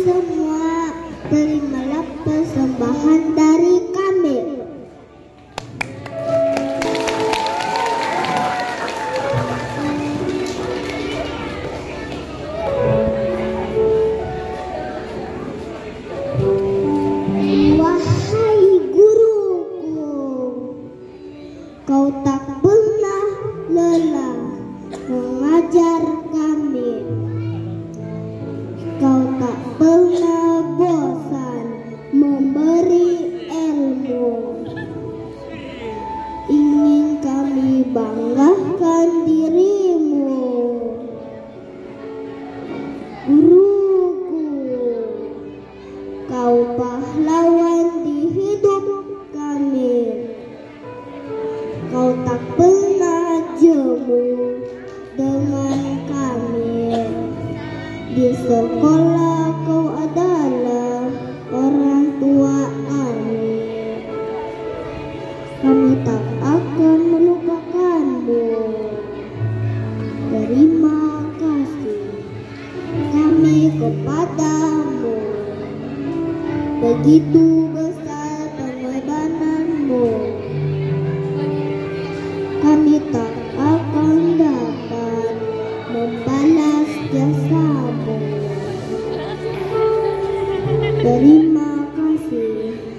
semua, terimalah persembahan dari kami. Wahai guruku, kau tak pernah lelah mengajar Di sekolah kau adalah orang tua kami. Kami tak akan melupakanmu. Terima kasih kami kepadamu. Begitu besar pengorbananmu. Kami tak akan dapat membalas jasamu. Terima kasih,